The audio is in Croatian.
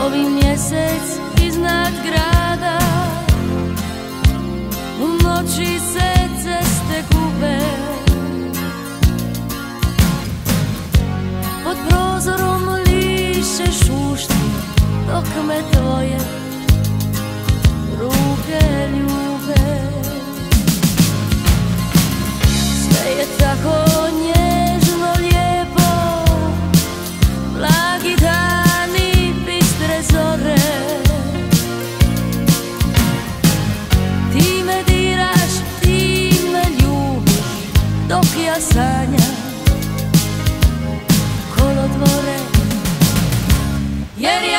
novi mjesec iznad grada. U noći se Yeah.